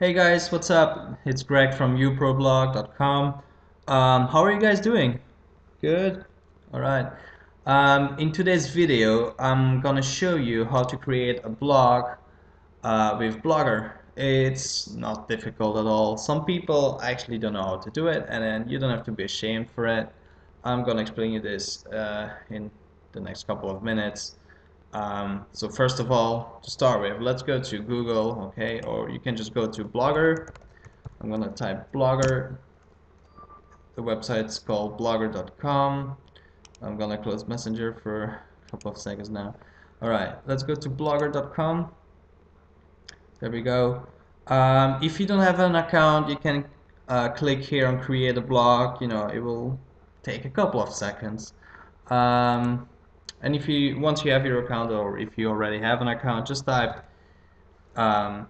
Hey guys, what's up? It's Greg from youproblog.com. Um, how are you guys doing? Good? Alright. Um, in today's video, I'm gonna show you how to create a blog uh, with Blogger. It's not difficult at all. Some people actually don't know how to do it and then you don't have to be ashamed for it. I'm gonna explain you this uh, in the next couple of minutes. Um, so first of all, to start with, let's go to Google, okay, or you can just go to Blogger. I'm gonna type Blogger. The website's called blogger.com. I'm gonna close Messenger for a couple of seconds now. Alright, let's go to blogger.com. There we go. Um, if you don't have an account, you can uh, click here on create a blog. You know, it will take a couple of seconds. Um, and if you once you have your account or if you already have an account just type um,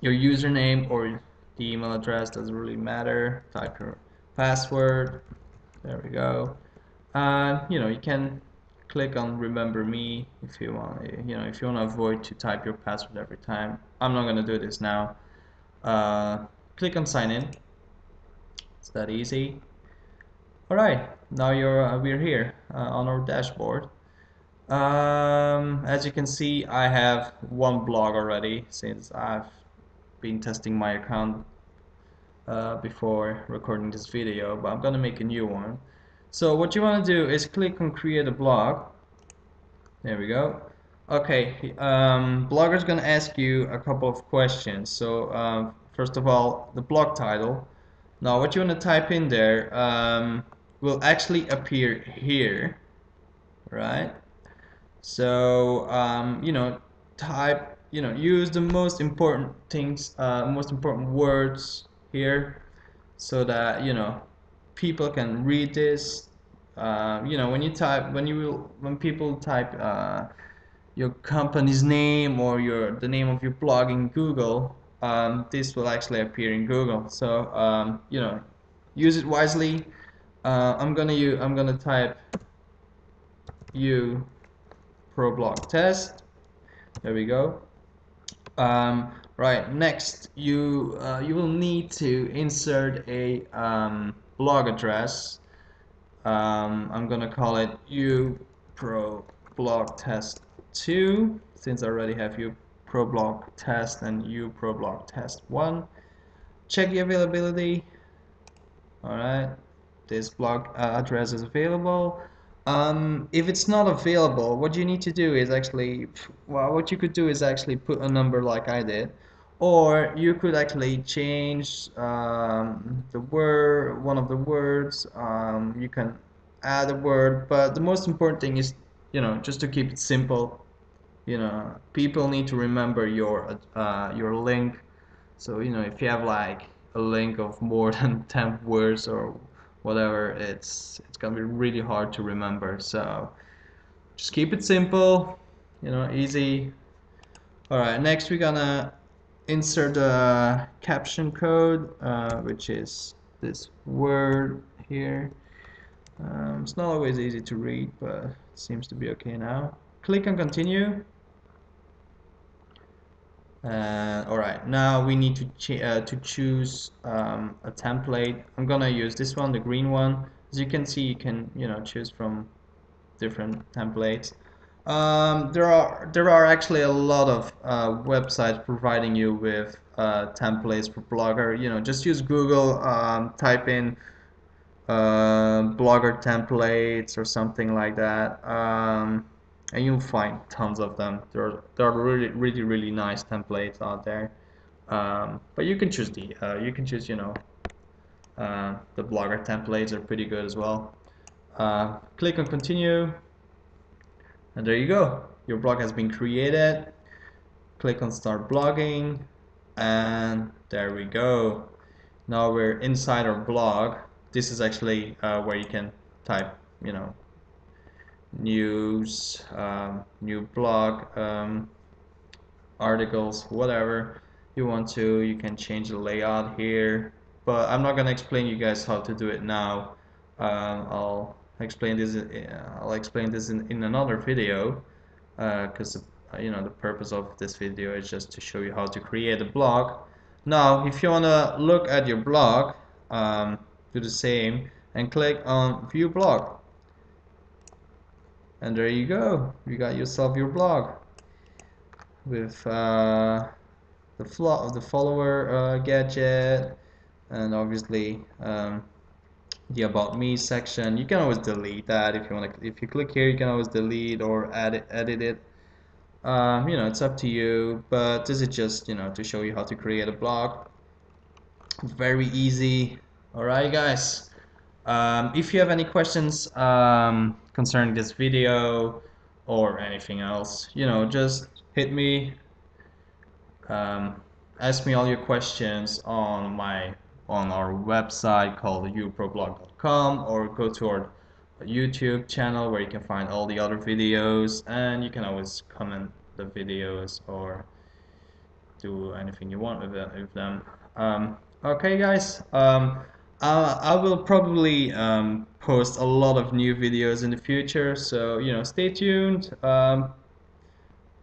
your username or the email address doesn't really matter. Type your password. There we go. And you know you can click on remember me if you want you know if you want to avoid to type your password every time. I'm not gonna do this now. Uh, click on sign in. It's that easy. Alright now you're uh, we're here uh, on our dashboard um, as you can see, I have one blog already since I've been testing my account uh, before recording this video, but I'm gonna make a new one. So what you want to do is click on create a blog. There we go. Okay, um, Blogger's gonna ask you a couple of questions. So um, first of all, the blog title. Now what you want to type in there um, will actually appear here, right? So um, you know, type, you know, use the most important things, uh, most important words here, so that you know people can read this. Uh, you know, when you type, when you will, when people type uh, your company's name or your the name of your blog in Google, um, this will actually appear in Google. So um, you know, use it wisely. Uh, I'm gonna use, I'm gonna type you ProBlog test. There we go. Um, right, next you uh, you will need to insert a um, blog address. Um, I'm gonna call it u pro blog test 2 since I already have u pro blog test and u pro blog test 1. Check the availability. Alright, this blog uh, address is available. Um, if it's not available, what you need to do is actually, well, what you could do is actually put a number like I did, or you could actually change um, the word, one of the words. Um, you can add a word, but the most important thing is, you know, just to keep it simple. You know, people need to remember your uh, your link. So you know, if you have like a link of more than 10 words or whatever it's it's gonna be really hard to remember. So just keep it simple you know easy. Alright next we're gonna insert a caption code uh, which is this word here. Um, it's not always easy to read but it seems to be okay now. Click on continue uh, alright now we need to uh, to choose um, a template. I'm gonna use this one the green one. As you can see you can you know choose from different templates. Um, there are there are actually a lot of uh, websites providing you with uh, templates for Blogger. You know just use Google um, type in uh, Blogger templates or something like that. Um, and you'll find tons of them. There are, there are really, really, really nice templates out there. Um, but you can choose the, uh, you can choose, you know, uh, the Blogger templates are pretty good as well. Uh, click on continue, and there you go. Your blog has been created. Click on start blogging, and there we go. Now we're inside our blog. This is actually uh, where you can type, you know, news, um, new blog, um, articles, whatever you want to. You can change the layout here, but I'm not gonna explain you guys how to do it now. Um, I'll explain this. Uh, I'll explain this in, in another video, because uh, you know the purpose of this video is just to show you how to create a blog. now if you want to look at your blog um, do the same and click on view blog and there you go. You got yourself your blog with uh, the flo the follower uh, gadget and obviously um, the about me section. You can always delete that if you want to if you click here you can always delete or edit edit it. Um, you know it's up to you but this is just you know to show you how to create a blog. Very easy. Alright guys um, if you have any questions um, concerning this video or anything else you know just hit me um, ask me all your questions on my on our website called youproblog.com or go to our YouTube channel where you can find all the other videos and you can always comment the videos or do anything you want with, them. Um, okay guys um, uh, I will probably um, post a lot of new videos in the future so you know stay tuned. Um,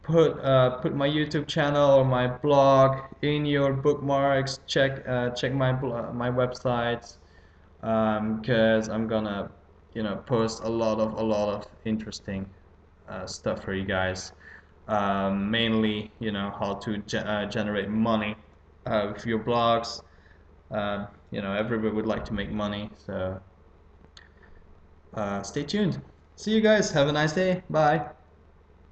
put uh, put my YouTube channel or my blog in your bookmarks. Check uh, check my my websites because um, I'm gonna you know post a lot of a lot of interesting uh, stuff for you guys. Um, mainly you know how to ge uh, generate money uh, with your blogs um, you know everybody would like to make money so uh, stay tuned. See you guys. Have a nice day. Bye